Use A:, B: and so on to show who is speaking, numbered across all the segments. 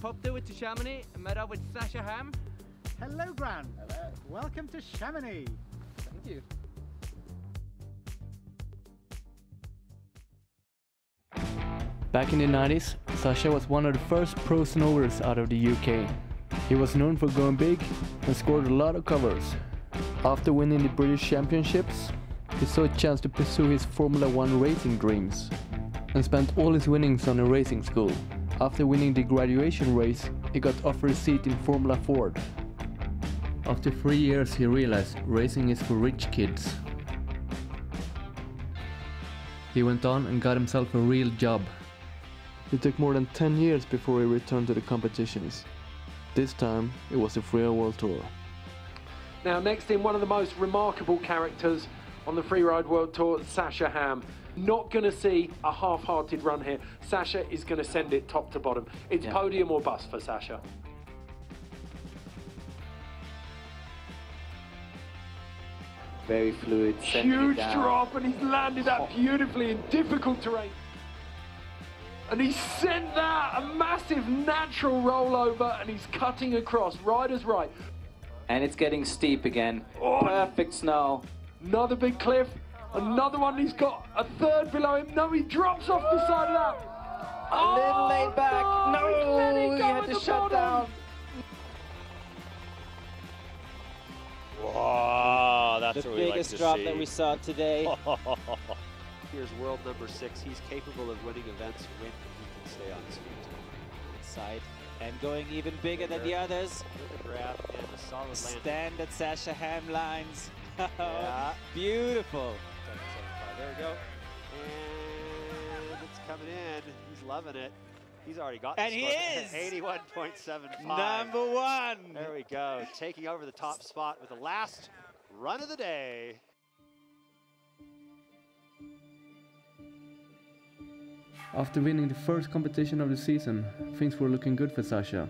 A: Popped over to Chamonix and met up with Sascha Hamm.
B: Hello, Gran. Hello. Welcome to Chamonix.
A: Thank you. Back in the 90s, Sascha was one of the first pro snowboarders out of the UK. He was known for going big and scored a lot of covers. After winning the British Championships, he saw a chance to pursue his Formula One racing dreams and spent all his winnings on a racing school. After winning the graduation race, he got offered a seat in Formula Ford. After three years, he realized racing is for rich kids. He went on and got himself a real job. It took more than 10 years before he returned to the competitions. This time, it was the Freeride World Tour.
C: Now, next in, one of the most remarkable characters on the Freeride World Tour, Sascha Hamm. Not going to see a half-hearted run here. Sascha is going to send it top to bottom. It's
A: Yeah.
C: podium or bust for Sascha.
D: Very fluid,
C: Huge drop, and he's landed that beautifully in difficult terrain. And he sent that a massive natural rollover, and he's cutting across. Rider's right.
D: And it's getting steep again.
C: Oh.
D: Perfect snow.
C: Another big cliff. Another one. He's got a third below him. No, he drops off the side of that.
D: A little oh, laid back.
C: No, he's let it
D: No, he had
C: at
D: to
C: the
D: shut
C: bottom.
D: down.
E: Wow, that's
F: the
E: what we like
F: biggest
E: to
F: drop
E: see.
F: that we saw today.
E: Here's world number six. He's capable of winning events when he can stay on his feet.
F: Side and going even bigger than the others.
E: Grab and a solid landing.
F: Standard Sascha Hamm lines.
E: Oh, yeah.
F: Beautiful.
E: There we go. And it's coming in. He's loving it. He's already got
F: And
E: the
F: he is!
E: 81.75.
F: Number one.
E: There we go. Taking over the top spot with the last run of the day.
A: After winning the first competition of the season, things were looking good for Sascha.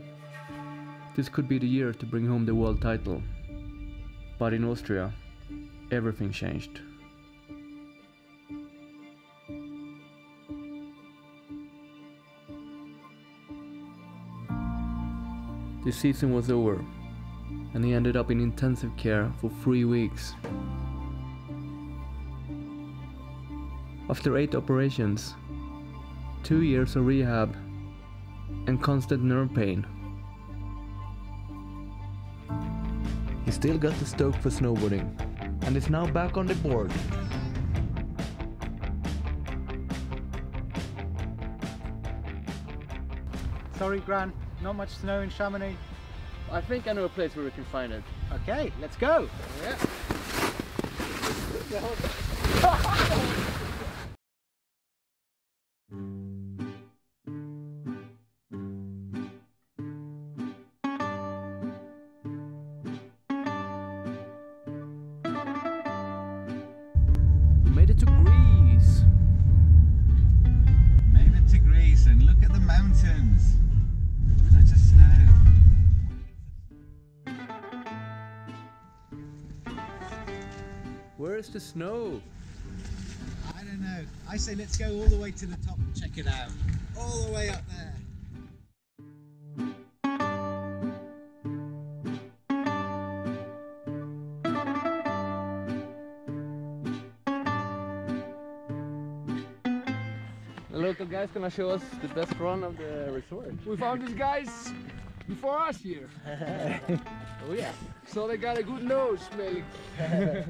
A: This could be the year to bring home the world title. But in Austria, everything changed. The season was over, and he ended up in intensive care for three weeks. After eight operations, two years of rehab, and constant nerve pain. He still got the stoke for snowboarding and is now back on the board.
B: Sorry, Gran. Not much snow in Chamonix.
A: I think I know a place where we can find it.
B: Okay, let's go.
A: We Where is the snow?
G: I don't know. I say let's go all the way to the top and check it out. All the way up there.
A: The local guy's gonna show us the best run of the resort.
H: We found these guys before us here.
A: Oh yeah.
H: So they got a good nose smelling.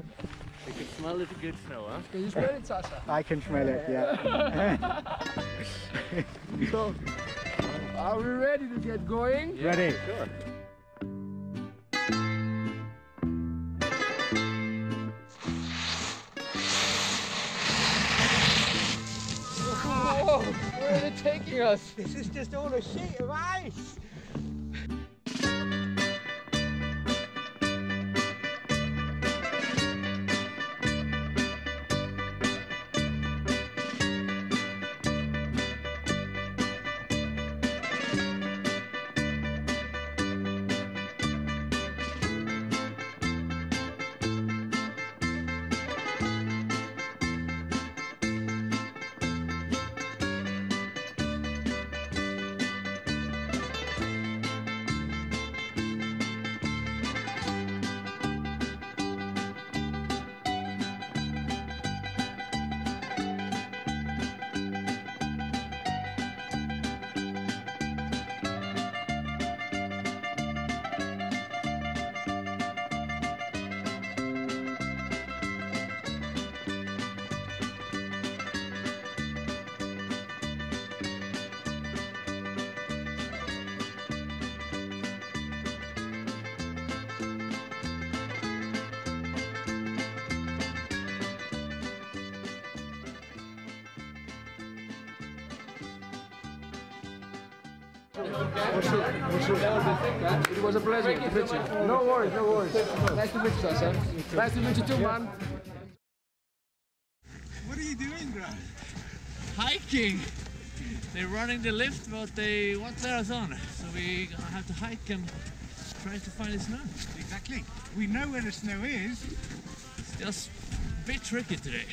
A: You can smell it good snow, huh?
H: Can you smell it, Sascha?
B: I can smell it, yeah.
H: So, are we ready to get going?
B: Ready?
A: Sure.
H: Whoa, where are they taking us?
B: This is just all a sheet of ice.
H: It was a pleasure to meet you. No worries, no worries. Nice to meet you, Sascha. Nice to meet you too, man.
G: What are you doing, Grant?
I: hiking. They're running the lift, but they want marathon, so we have to hike and try to find the snow.
G: Exactly. We know where the snow is.
I: It's just a bit tricky today.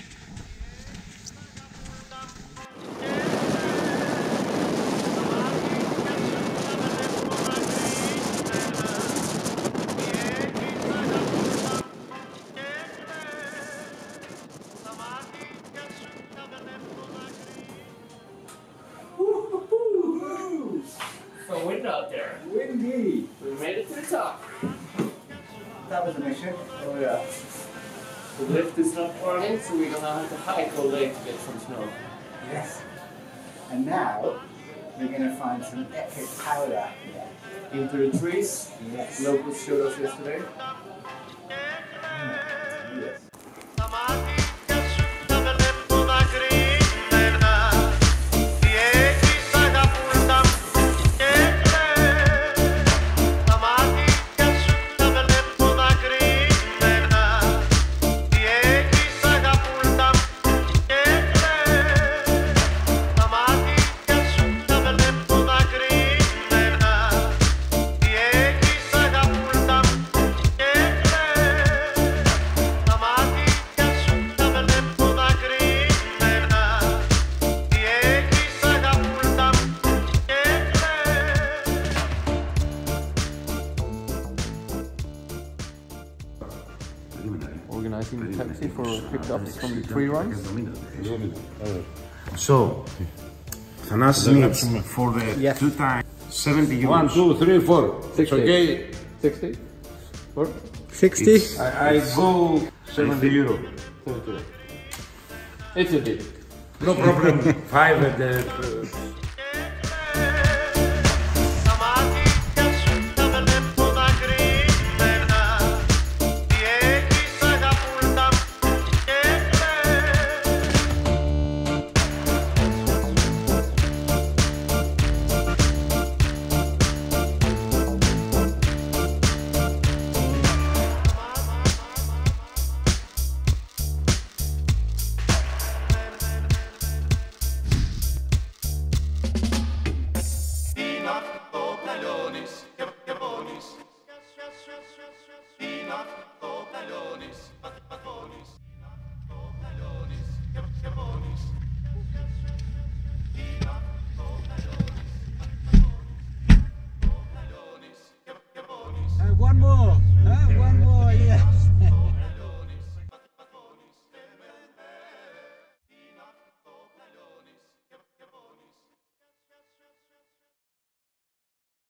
A: So windy out there.
H: Windy.
A: We made it to the top.
G: That was a mission.
A: Oh yeah. The lift is not working, so we're gonna have to hike all day to get some snow.
G: Yes. And now we're going to find some epic powder.
A: Into the trees.
G: Yes.
A: Locals showed us yesterday. Organizing the taxi for pickups from the tree runs.
J: So, Thanas needs for the two times 70 euros.
H: One, two, three, four. It's
A: 60.
H: okay.
A: 60? Or
H: 60? I, I go 70 euro.
A: It's a deal.
H: No problem. Five at the.
G: Uh,